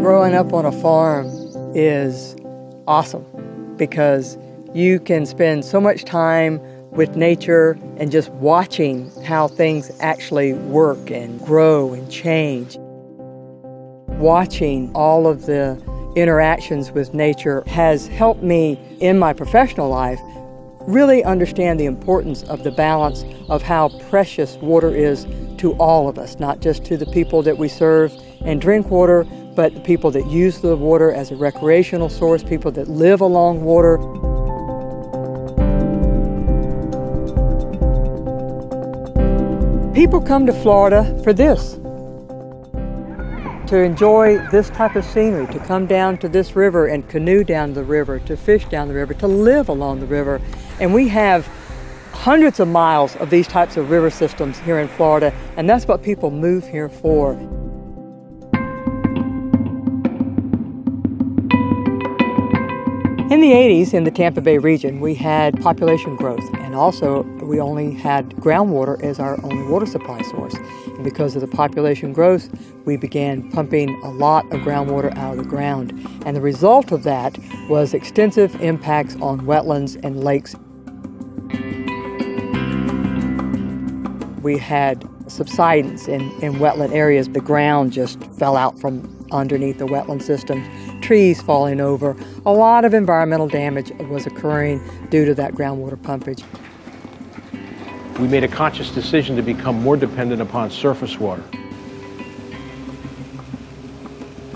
Growing up on a farm is awesome because you can spend so much time with nature and just watching how things actually work and grow and change. Watching all of the interactions with nature has helped me in my professional life really understand the importance of the balance of how precious water is to all of us, not just to the people that we serve and drink water, but the people that use the water as a recreational source, people that live along water. People come to Florida for this to enjoy this type of scenery, to come down to this river and canoe down the river, to fish down the river, to live along the river. And we have hundreds of miles of these types of river systems here in Florida, and that's what people move here for. In the 80s, in the Tampa Bay region, we had population growth, and also we only had groundwater as our only water supply source. And because of the population growth, we began pumping a lot of groundwater out of the ground. And the result of that was extensive impacts on wetlands and lakes. We had subsidence in, in wetland areas. The ground just fell out from underneath the wetland systems trees falling over. A lot of environmental damage was occurring due to that groundwater pumpage. We made a conscious decision to become more dependent upon surface water.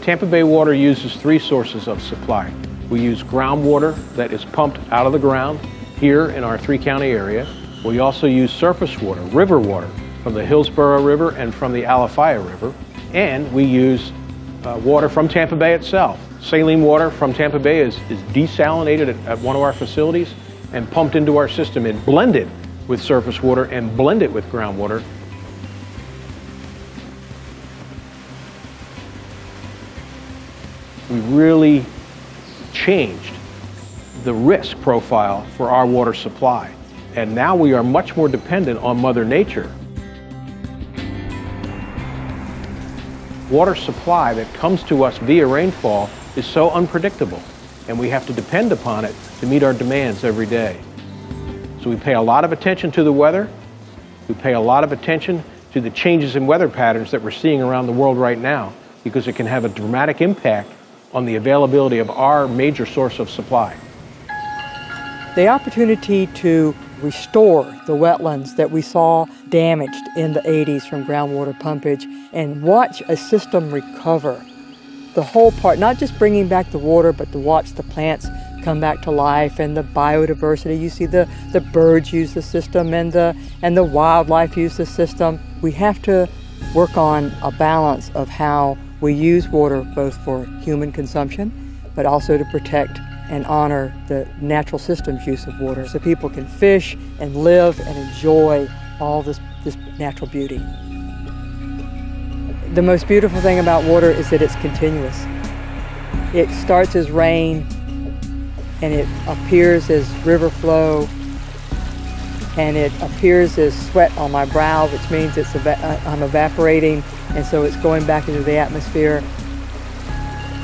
Tampa Bay Water uses three sources of supply. We use groundwater that is pumped out of the ground here in our three county area. We also use surface water, river water, from the Hillsborough River and from the Alafia River. And we use uh, water from Tampa Bay itself. Saline water from Tampa Bay is, is desalinated at, at one of our facilities and pumped into our system and blended with surface water and blended with groundwater. We really changed the risk profile for our water supply. And now we are much more dependent on Mother Nature water supply that comes to us via rainfall is so unpredictable, and we have to depend upon it to meet our demands every day. So we pay a lot of attention to the weather. We pay a lot of attention to the changes in weather patterns that we're seeing around the world right now because it can have a dramatic impact on the availability of our major source of supply. The opportunity to restore the wetlands that we saw damaged in the 80s from groundwater pumpage and watch a system recover. The whole part, not just bringing back the water, but to watch the plants come back to life and the biodiversity. You see the, the birds use the system and the, and the wildlife use the system. We have to work on a balance of how we use water both for human consumption, but also to protect and honor the natural system's use of water so people can fish and live and enjoy all this, this natural beauty. The most beautiful thing about water is that it's continuous. It starts as rain and it appears as river flow and it appears as sweat on my brow, which means it's uh, I'm evaporating and so it's going back into the atmosphere.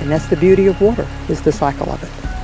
And that's the beauty of water, is the cycle of it.